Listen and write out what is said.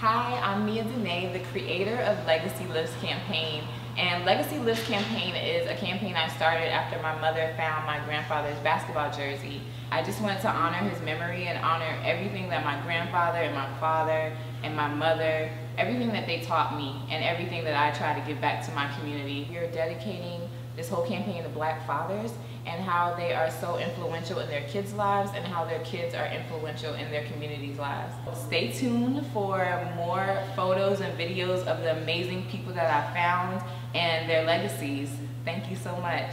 Hi, I'm Meah Denee, the creator of Legacy Lifts campaign. And Legacy Lifts campaign is a campaign I started after my mother found my grandfather's basketball jersey. I just wanted to honor his memory and honor everything that my grandfather and my father and my mother, everything that they taught me and everything that I try to give back to my community. We're dedicating this whole campaign to black fathers and how they are so influential in their kids' lives and how their kids are influential in their communities' lives. Stay tuned for more photos and videos of the amazing people that I found and their legacies. Thank you so much.